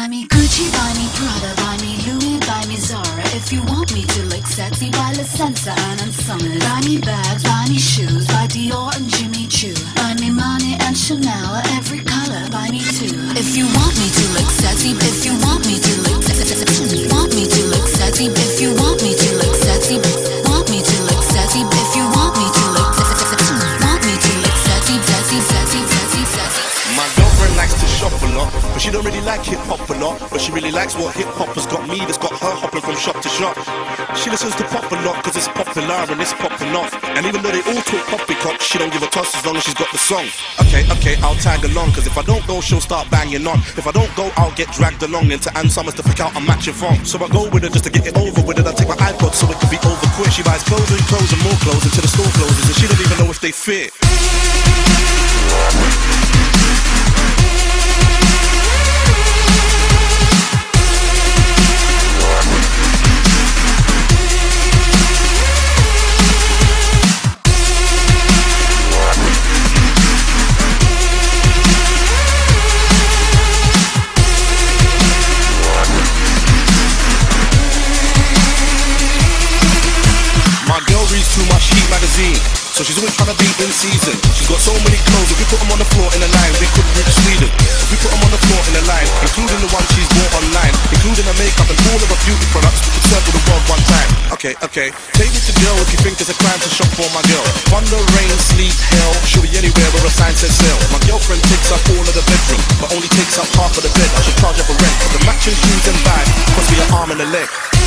Buy me Gucci, buy me Prada, buy me Louis, buy me Zara. If you want me to look sexy, buy La Senza and Summit. Buy me bags, buy me shoes, buy Dior and Jimmy Choo. Buy me money and Chanel, every color, buy me two. If you want me to look sexy, if you but she don't really like hip hop a lot. But she really likes what hip hop has got me, that's got her hopping from shop to shop. She listens to pop a lot because it's popular and it's popping off. And even though they all talk poppycock, she don't give a toss as long as she's got the song. Okay, okay, I'll tag along because if I don't go, she'll start banging on. If I don't go, I'll get dragged along into Ann Summers to pick out a matching phone. So I go with her just to get it over with it. I take my iPod so it can be over quick. She buys clothes and clothes and more clothes until the store closes and she don't even know if they fit. Too much Heat magazine, so she's always trying to be in season. She's got so many clothes, if we put them on the floor in a line, we could reach Sweden. If we put them on the floor in a line, including the ones she's bought online, including her makeup and all of her beauty products, we could circle the world one time. Okay, okay, take me to jail if you think it's a crime to shop for my girl. Thunder, rain, sleet, hell, she'll be anywhere where a sign says sell. My girlfriend takes up all of the bedroom, but only takes up half of the bed. I should charge her for rent, the matching shoes and bag cost me an arm and a leg.